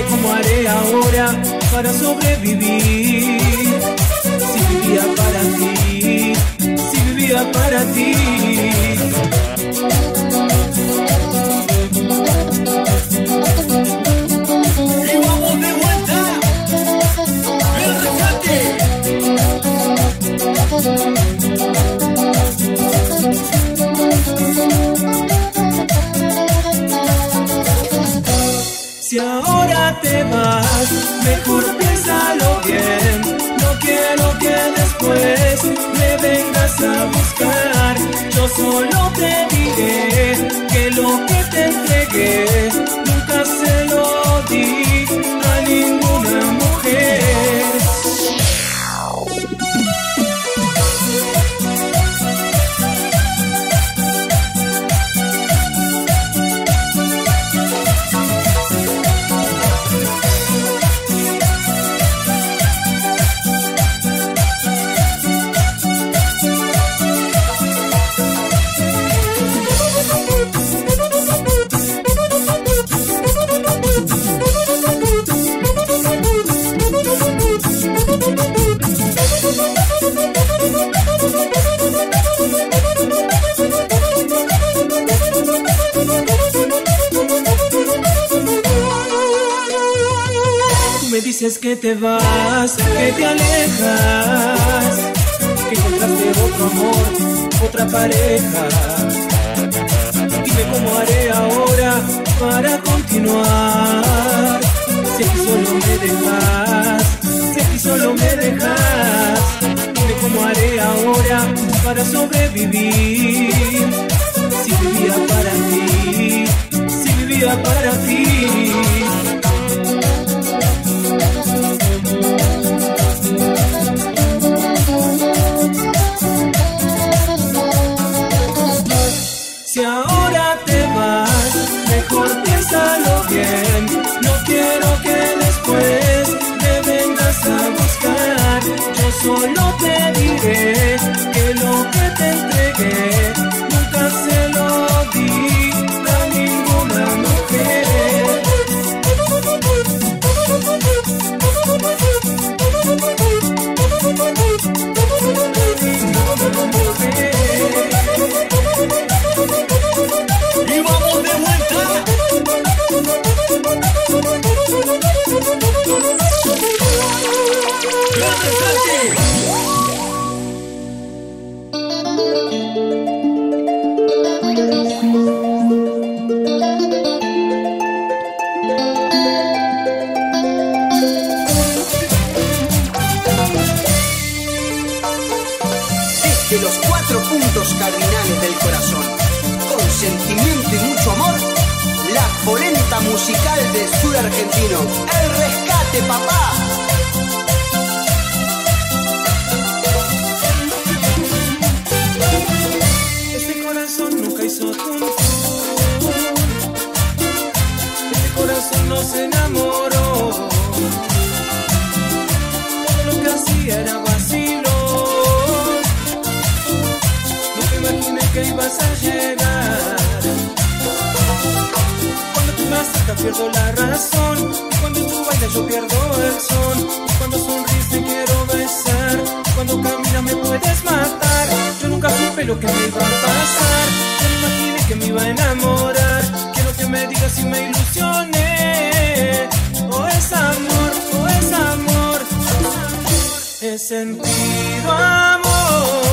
dime cómo haré ahora para sobrevivir. Si vivía para ti, si vivía para ti. Y vamos de vuelta. El rescate. Te mejor piénsalo bien. No quiero que después me vengas a buscar. Yo solo te diré que lo que te entregué solo me dejas. Dime cómo haré ahora para sobrevivir. Si vivía para ti, si vivía para ti. Pierdo la razón. Cuando tú bailas yo pierdo el son. Cuando sonríes te quiero besar. Cuando caminas me puedes matar. Yo nunca supe lo que me iba a pasar. Yo no imaginé que me iba a enamorar. Quiero que me digas si me ilusioné. O es amor, o es amor. He sentido amor.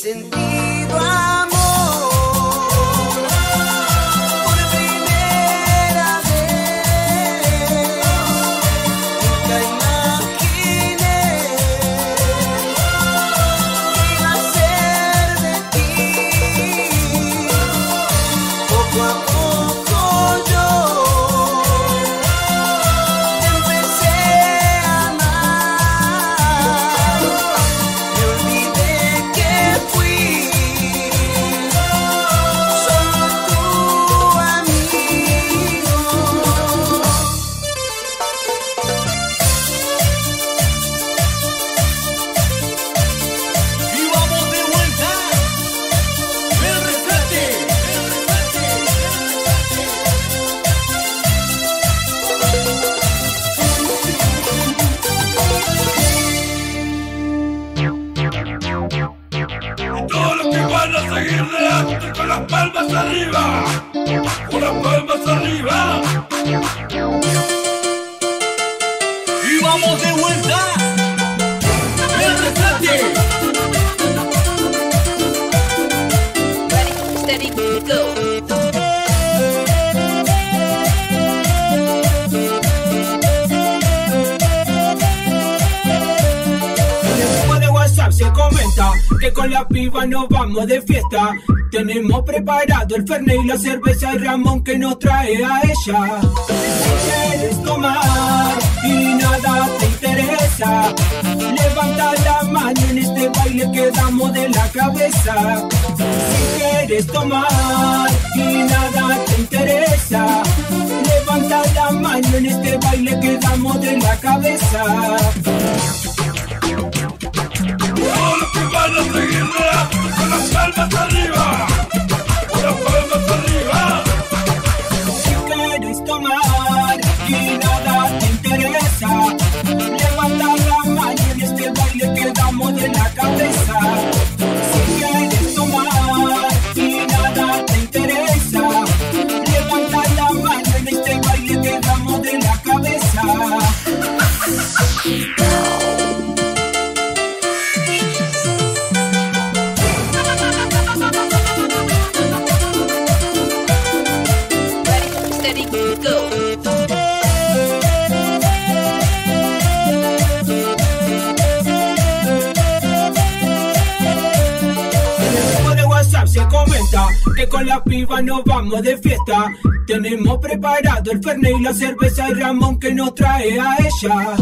Sentido amor de fiesta. Tenemos preparado el Fernet y la cerveza y Ramón que nos trae a ella. Si quieres tomar y nada te interesa, levanta la mano en este baile que damos de la cabeza. Si quieres tomar y nada te interesa, levanta la mano en este baile que damos de la cabeza. Todos los que van a seguir delante con palmas arriba. Las palmas. Que con la piba nos vamos de fiesta. Tenemos preparado el Fernet y la cerveza y Ramón que nos trae a ella.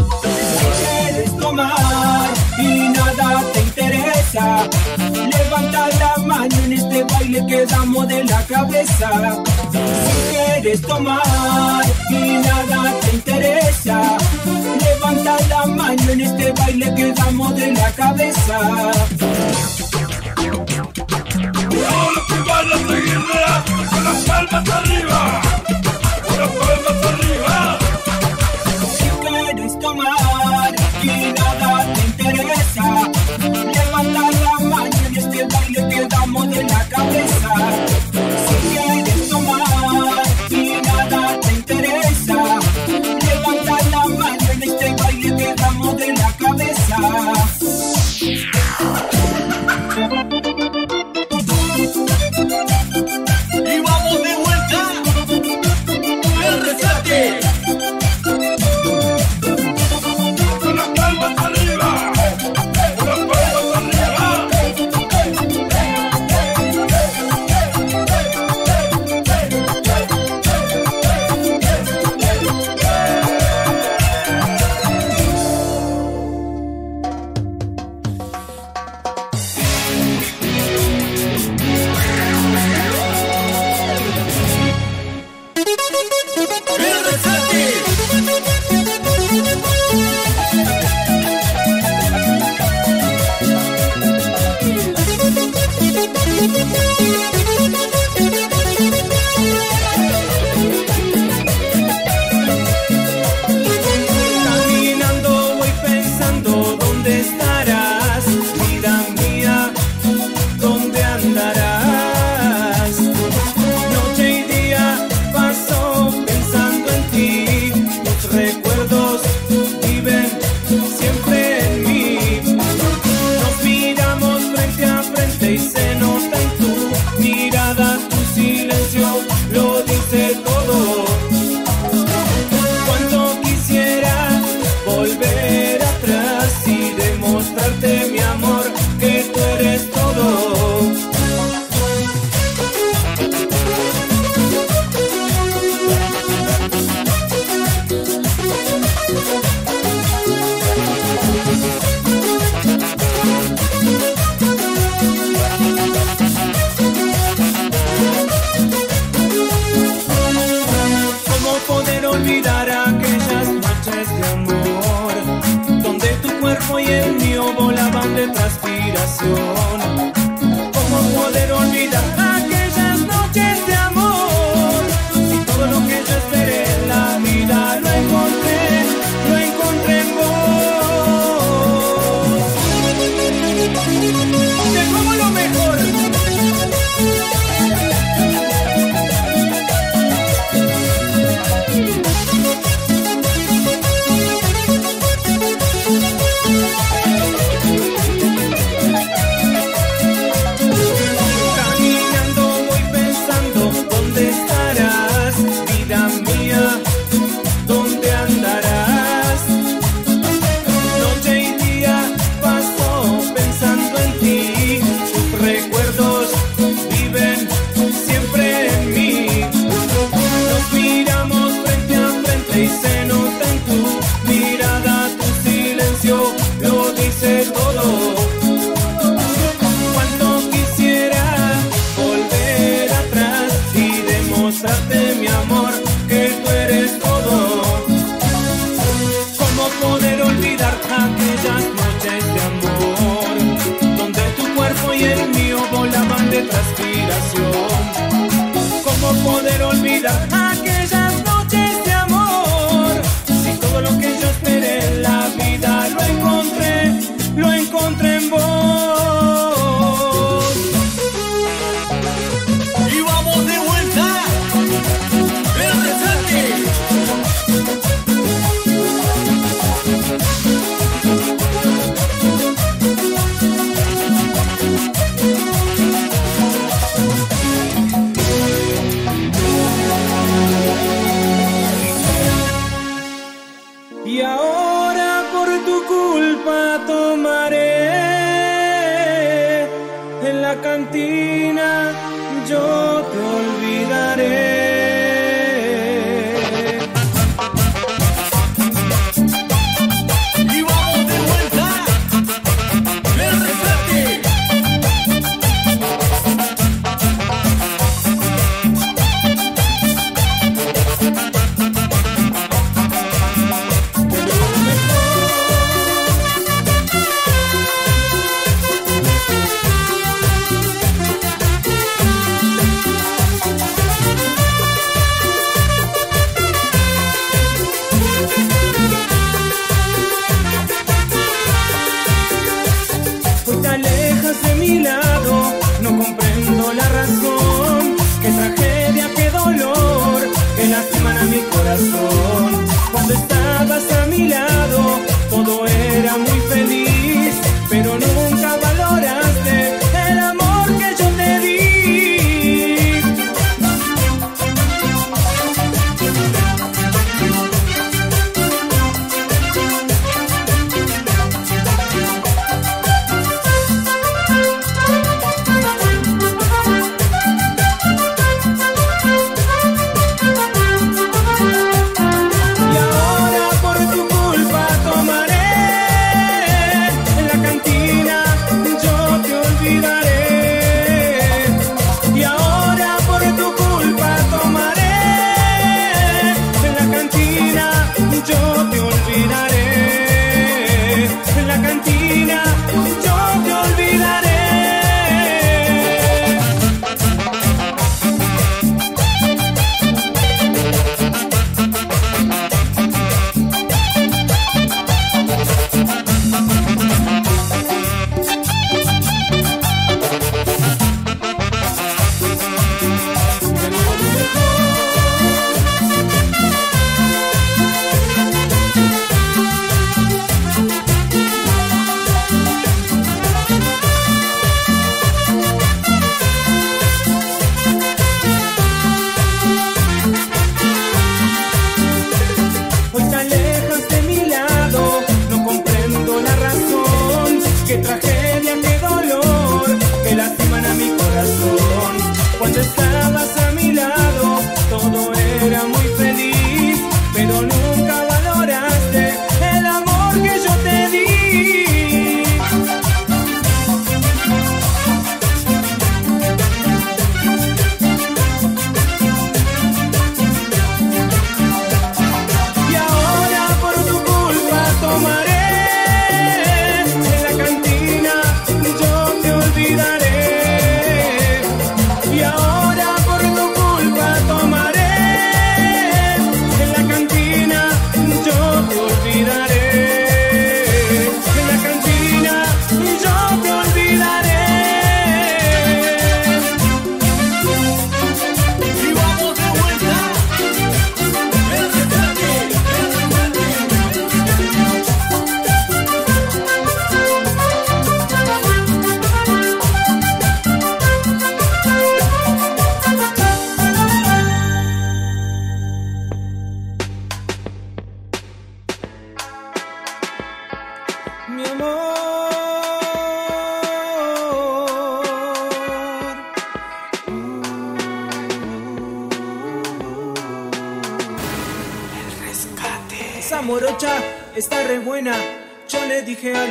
Si quieres tomar y nada te interesa, levanta la mano en este baile que damos de la cabeza. Si quieres tomar y nada te interesa, levanta la mano en este baile que damos de la cabeza. Todos los que van a seguir delante con las palmas arriba. Arriba. Si quieres tomar te interesa, levanta la mano en este baile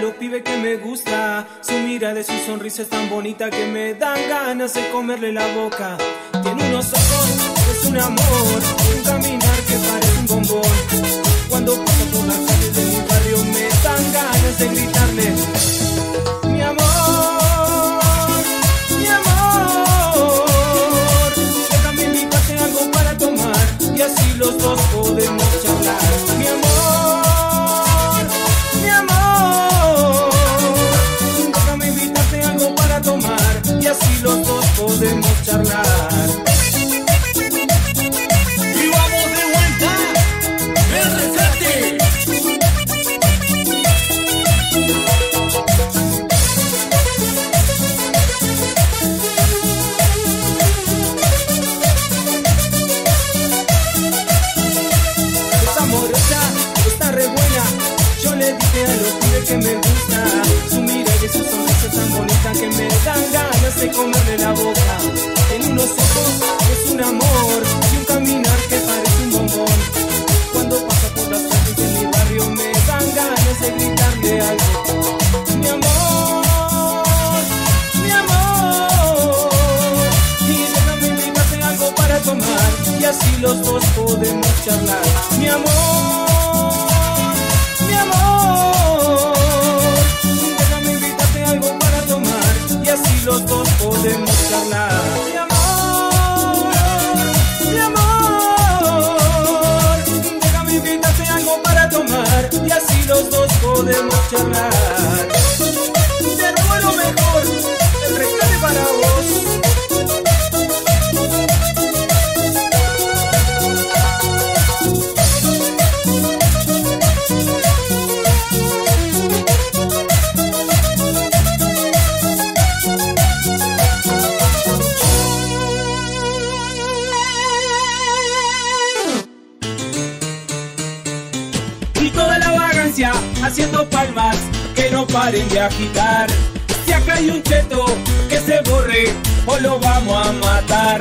Los pibes que me gusta. Su mirada y su sonrisa es tan bonita que me dan ganas de comerle la boca. Tiene unos ojos, es un amor, un caminar que parece un bombón. Cuando paso por las calles de mi barrio me dan ganas de gritar. Y así los dos podemos charlar. Mi amor, mi amor. Déjame invitarte algo para tomar y así los dos podemos charlar. Mi amor, mi amor. Déjame invitarte algo para tomar y así los dos podemos charlar. Si acá hay un cheto que se borre o lo vamos a matar.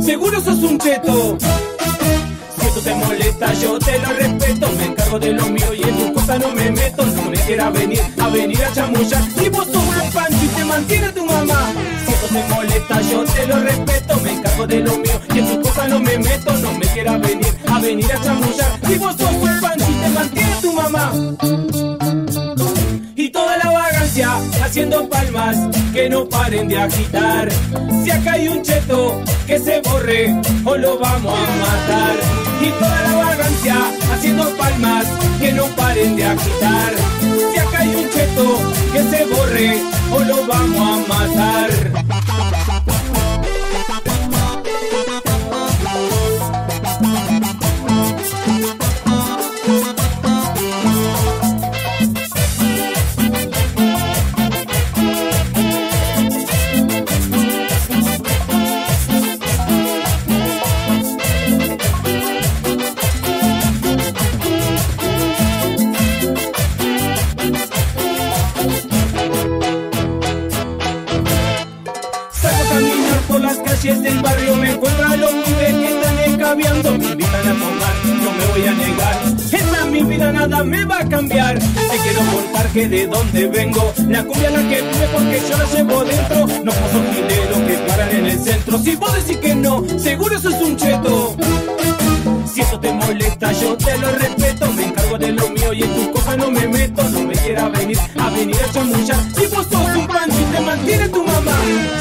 Seguro sos un cheto. Si esto te molesta, yo te lo respeto. Me encargo de lo mío y en tus cosas no me meto. No me quieras venir a venir a chamullar. Si vos sos un pancho y te mantiene tu mamá. Si esto te molesta, yo te lo respeto. Me encargo de lo mío y en tus cosas no me meto. No me quieras venir a venir a chamullar. Si vos sos un pancho y te mantiene tu mamá haciendo palmas que no paren de agitar. Si acá hay un cheto que se borre o lo vamos a matar. Y toda la vagancia haciendo palmas que no paren de agitar. Si acá hay un cheto que se borre o lo vamos a matar. Que de dónde vengo, la cumbia la que vive porque yo la llevo dentro. No puedo gileros que paran en el centro. Si vos decís que no, seguro sos un cheto. Si eso te molesta, yo te lo respeto. Me encargo de lo mío y en tus cosas no me meto. No me quieras venir a venir a chamullar. Si vos sos un pancho y te mantiene tu mamá.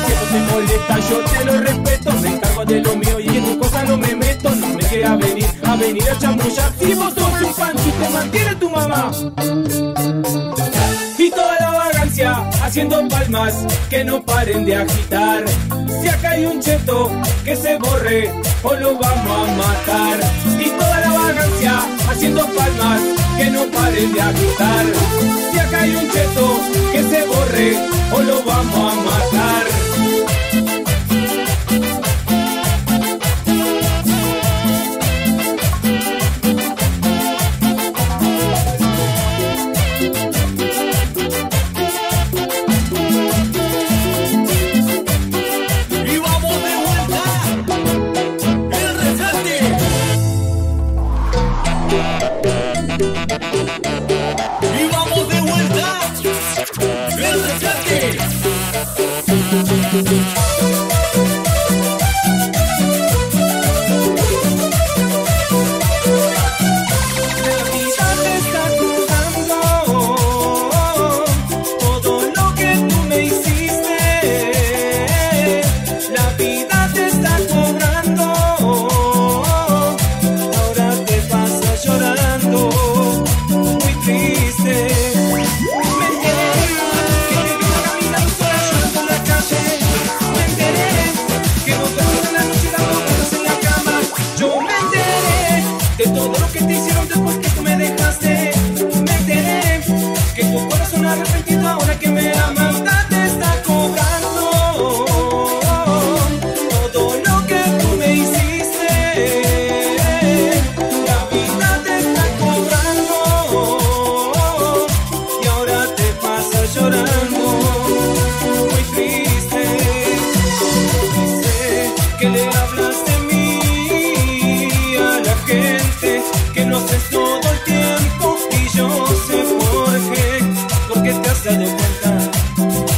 Si eso te molesta, yo te lo respeto. Me encargo de lo mío y en tus cosas no me meto. No me quieras venir a venir a chamullar. Si vos sos un pancho y te mantiene tu mamá haciendo palmas que no paren de agitar. Si acá hay un cheto que se borre o lo vamos a matar. Y toda la vagancia haciendo palmas que no paren de agitar. Si acá hay un cheto que se borre o lo vamos a matar.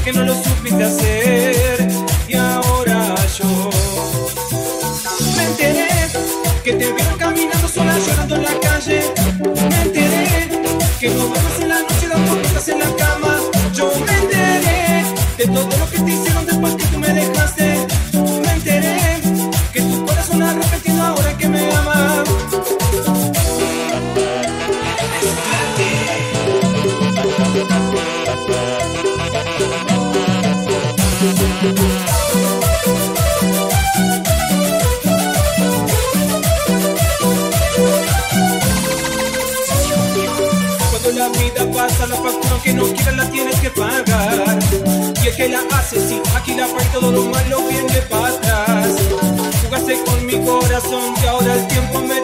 que no lo supiste hacer y ahora yo me enteré que te vieron caminando sola llorando en la calle aquí la paz todo lo malo viene para atrás. Jugaste con mi corazón que ahora el tiempo me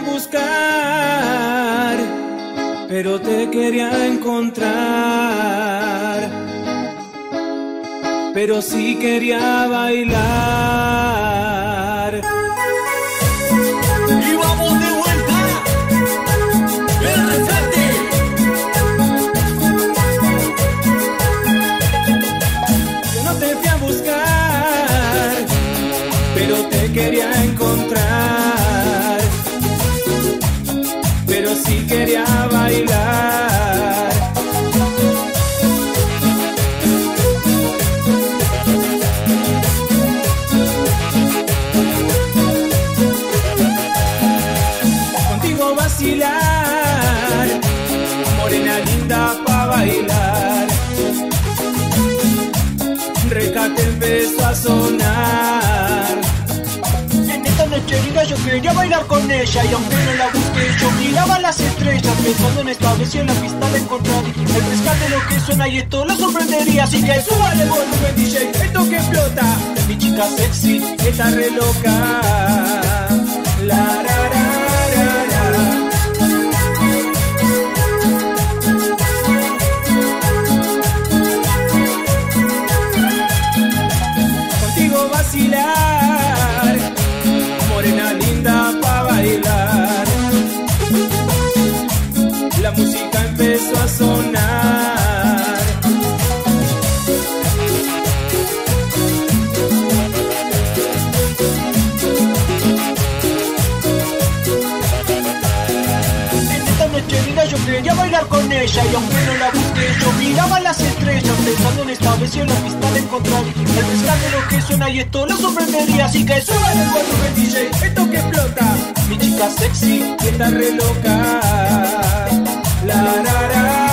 buscar, pero te quería encontrar. Pero sí quería bailar. Y vamos En esta nocherina yo quería bailar con ella y aunque no la busqué yo miraba las estrellas pensando en esta vez y en la pista la encontraré. El rescate lo que suena y esto la sorprendería así que súbale volumen DJ, esto que explota. Mi chica sexy está re loca. La, ra. Ella y aunque no la busqué yo miraba las estrellas pensando en esta vez y en la pista de encontrar. El rescate lo que suena y esto la sorprendería así que Suban el volumen DJ, esto que explota mi chica sexy está re loca. La